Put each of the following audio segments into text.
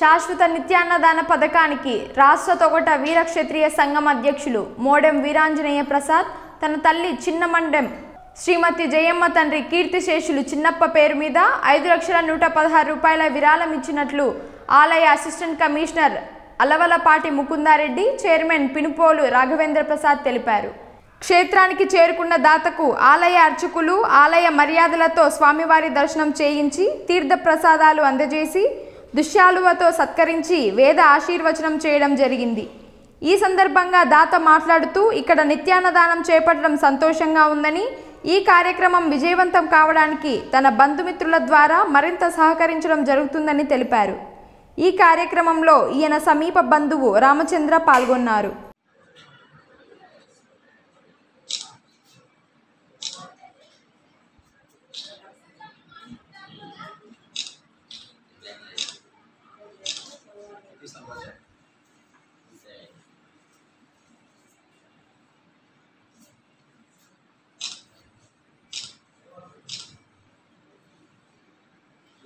శాశ్వత నిత్యాన్నదాన పథకానికి రాష్ట్ర తొగట వీరక్షత్రియ సంఘం అధ్యక్షులు మోడెం వీరాంజనేయ ప్రసాద్ తన తల్లి చిన్నమండెం శ్రీమతి జయమ్మ తండ్రి కీర్తిశేషులు చిన్నప్ప పేరు మీద ఐదు లక్షల నూట పదహారు రూపాయల విరాళం ఇచ్చినట్లు ఆలయ assistant commissioner Alavalapati Mukundareddy chairman Pinupolu Raghavendra Prasad తెలిపారు. క్షేత్రానికి చేరుకున్న దాతకు ఆలయ అర్చకులు ఆలయ మర్యాదలతో స్వామివారి దర్శనం చేయించి తీర్థ ప్రసాదాలు అందజేసి దుశ్యాలువతో సత్కరించి వేద ఆశీర్వచనం చేయడం జరిగింది. ఈ సందర్భంగా దాత మాట్లాడుతూ ఇక్కడ నిత్యాన్నదానం చేపట్టడం సంతోషంగా ఉందని ఈ కార్యక్రమం విజయవంతం కావడానికి తన బంధుమిత్రుల ద్వారా మరింత సహకరించడం జరుగుతుందని తెలిపారు. ఈ కార్యక్రమంలో ఈయన సమీప బంధువు రామచంద్ర పాల్గొన్నారు.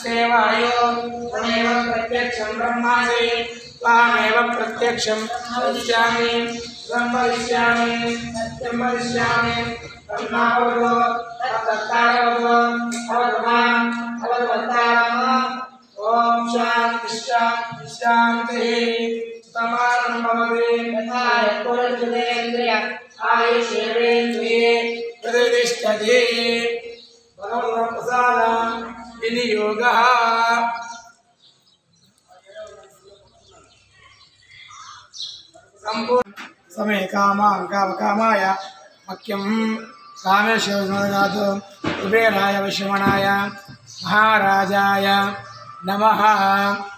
प्रत्यक्ष त्वमेव प्रत्यक्षं ब्रह्मासि प्रत्यक्षं भविष्यामि सत्यं भविष्यामि ॐ शान्ति शान्ति, शान्तिः। समानं भवति आयुषेवेन्द्रिये प्रतिष्ठति। प्रसादः विनियोग समय काम काम कामकामाय मह्यं कामेश्वरनाथ कुबेराय विश्रमणाय महाराजा नमः।